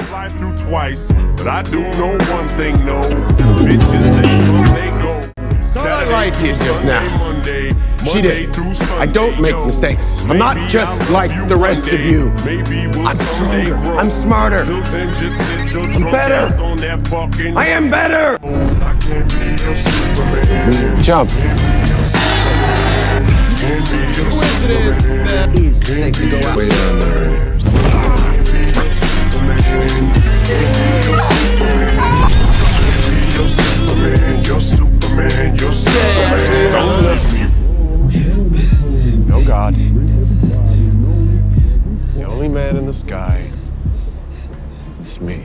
Fly through twice, but I do know one thing, no. Bitches ain't come, they go. Thought I lied to you just now. Monday, She did. I don't make mistakes. I'm not just like the rest of you. I'm stronger. I'm smarter. I'm better. I am better. Jump. Is safe to go out. God. The only man in the sky is me.